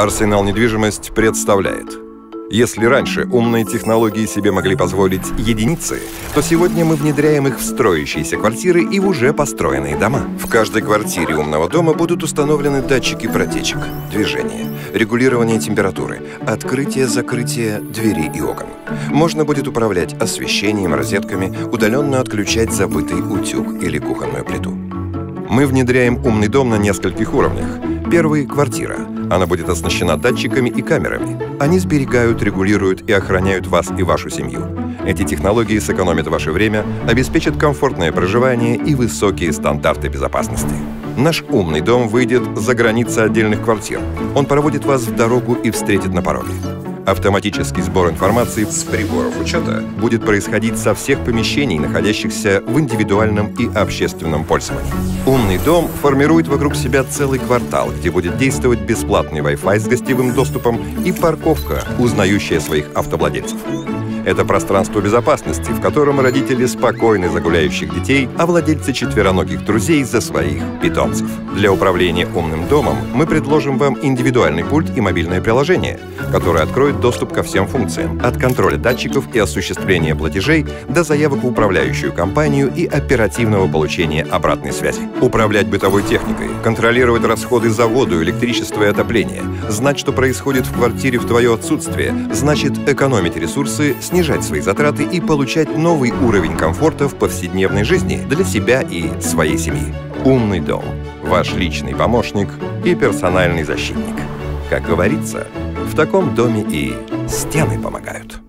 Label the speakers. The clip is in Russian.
Speaker 1: Арсенал недвижимость представляет. Если раньше умные технологии себе могли позволить единицы, то сегодня мы внедряем их в строящиеся квартиры и в уже построенные дома. В каждой квартире умного дома будут установлены датчики протечек, движения, регулирование температуры, открытие-закрытие дверей и окон. Можно будет управлять освещением, розетками, удаленно отключать забытый утюг или кухонную плиту. Мы внедряем умный дом на нескольких уровнях. Первый – квартира. Она будет оснащена датчиками и камерами. Они сберегают, регулируют и охраняют вас и вашу семью. Эти технологии сэкономят ваше время, обеспечат комфортное проживание и высокие стандарты безопасности. Наш умный дом выйдет за границы отдельных квартир. Он проводит вас в дорогу и встретит на пороге. Автоматический сбор информации с приборов учета будет происходить со всех помещений, находящихся в индивидуальном и общественном пользовании. Умный дом формирует вокруг себя целый квартал, где будет действовать бесплатный Wi-Fi с гостевым доступом и парковка, узнающая своих автовладельцев. Это пространство безопасности, в котором родители спокойны за гуляющих детей, а владельцы четвероногих друзей за своих питомцев. Для управления умным домом мы предложим вам индивидуальный пульт и мобильное приложение, которое откроет доступ ко всем функциям, от контроля датчиков и осуществления платежей до заявок в управляющую компанию и оперативного получения обратной связи. Управлять бытовой техникой, контролировать расходы за воду, электричество и отопление, знать, что происходит в квартире в твое отсутствие, значит экономить ресурсы, снижать свои затраты и получать новый уровень комфорта в повседневной жизни для себя и своей семьи. Умный дом. Ваш личный помощник и персональный защитник. Как говорится, в таком доме и стены помогают.